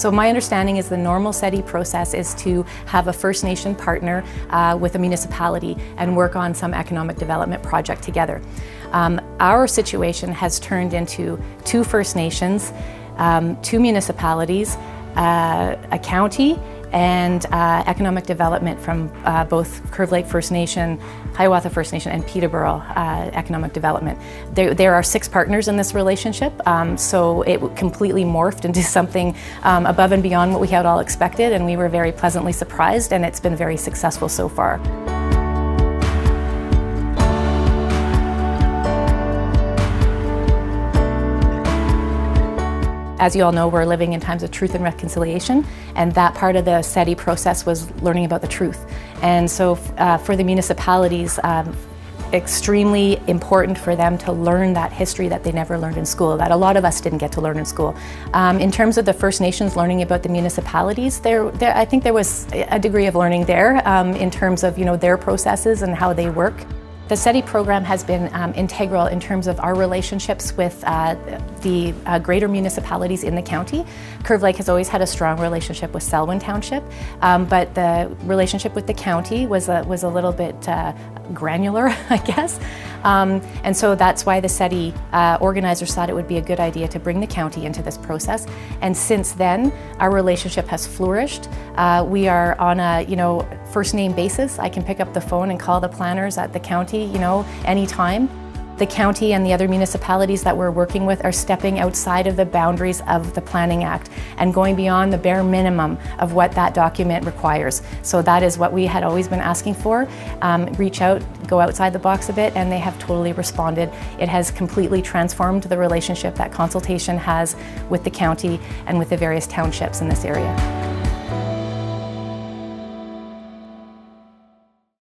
So my understanding is the normal CEDI process is to have a First Nation partner uh, with a municipality and work on some economic development project together. Um, our situation has turned into two First Nations, um, two municipalities, uh, a county, and uh, economic development from uh, both Curve Lake First Nation, Hiawatha First Nation, and Peterborough uh, Economic Development. There, there, are six partners in this relationship, um, so it completely morphed into something um, above and beyond what we had all expected, and we were very pleasantly surprised, and it's been very successful so far. As you all know, we're living in times of truth and reconciliation, and that part of the CEDI process was learning about the truth. And so uh, for the municipalities, um, extremely important for them to learn that history that they never learned in school, that a lot of us didn't get to learn in school. Um, in terms of the First Nations learning about the municipalities, there, there I think there was a degree of learning there um, in terms of you know their processes and how they work. The CEDI program has been um, integral in terms of our relationships with uh, the uh, greater municipalities in the county. Curve Lake has always had a strong relationship with Selwyn Township, um, but the relationship with the county was a, was a little bit uh, granular, I guess. Um, and so that's why the CEDI uh, organizers thought it would be a good idea to bring the county into this process. And since then, our relationship has flourished. Uh, we are on a you know first name basis. I can pick up the phone and call the planners at the county you know anytime. The county and the other municipalities that we're working with are stepping outside of the boundaries of the Planning Act and going beyond the bare minimum of what that document requires. So that is what we had always been asking for. Um, reach out, go outside the box a bit, and they have totally responded. It has completely transformed the relationship that consultation has with the county and with the various townships in this area.